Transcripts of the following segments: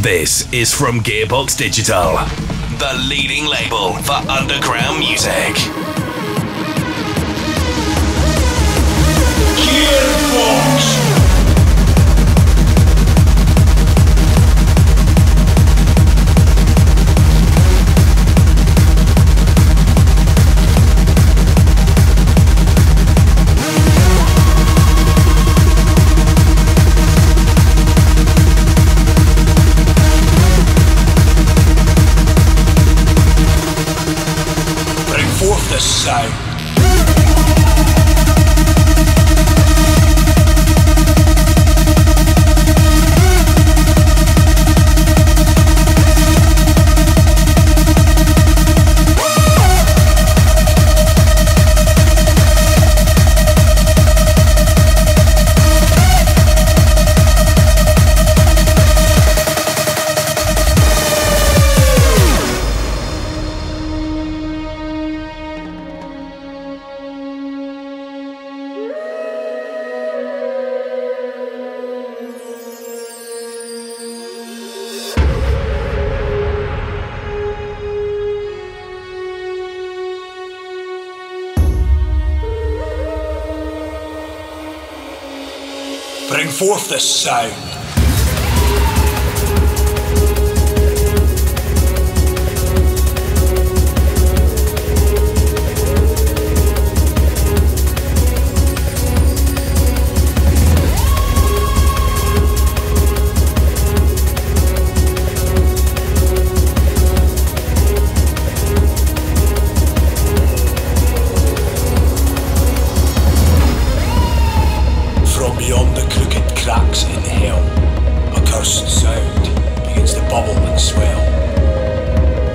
This is from Gearbox Digital, the leading label for underground music. I. forth the sound. first sound begins to bubble and swell.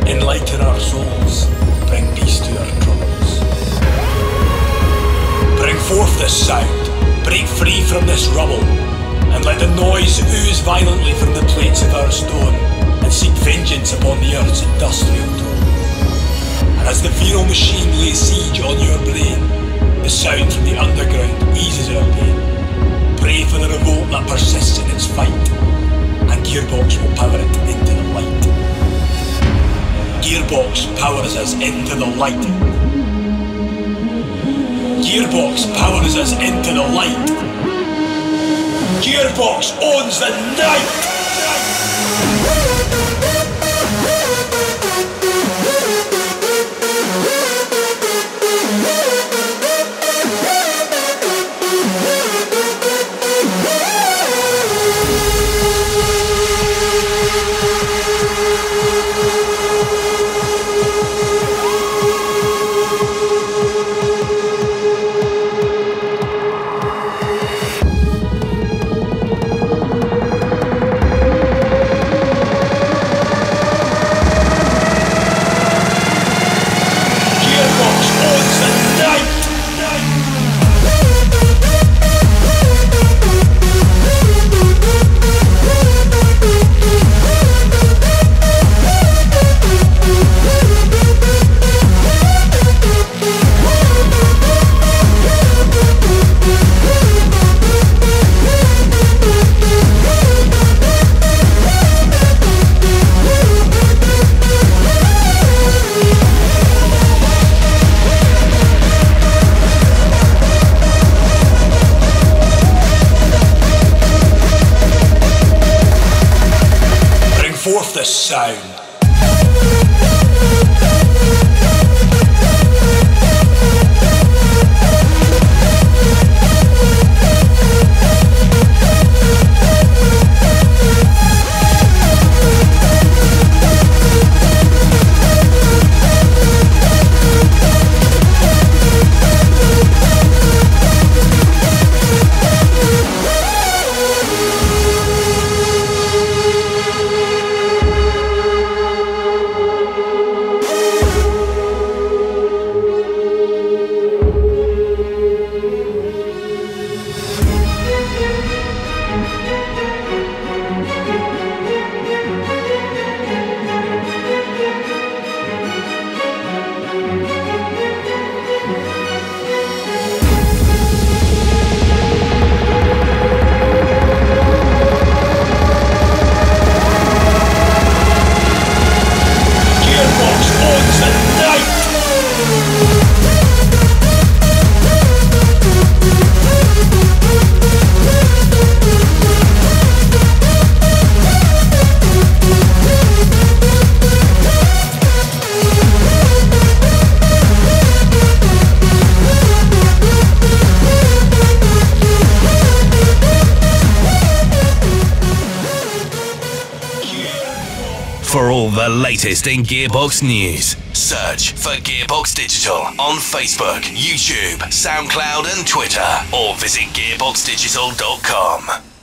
Enlighten our souls, bring peace to our troubles. Bring forth this sound, break free from this rubble, and let the noise ooze violently from the plates of our stone, and seek vengeance upon the earth's industrial dome. And as the virile machine lays siege on your brain, the sound from the underground eases our pain. Pray for the revolt that persists in its fight. Gearbox will power it into the light. Gearbox powers us into the light. Gearbox powers us into the light. Gearbox owns the night! sound. All the latest in Gearbox news. Search for Gearbox Digital on Facebook, YouTube, SoundCloud, and Twitter, or visit gearboxdigital.com.